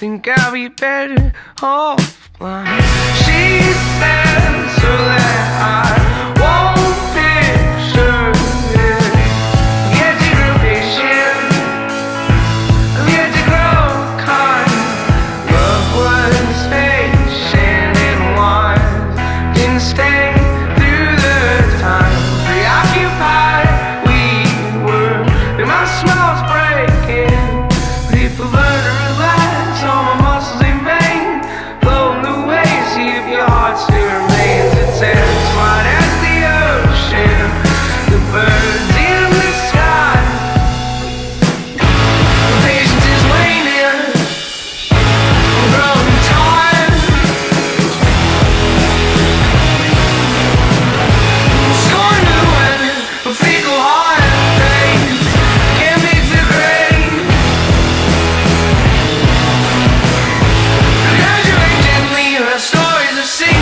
be better off blind. She said so that I won't see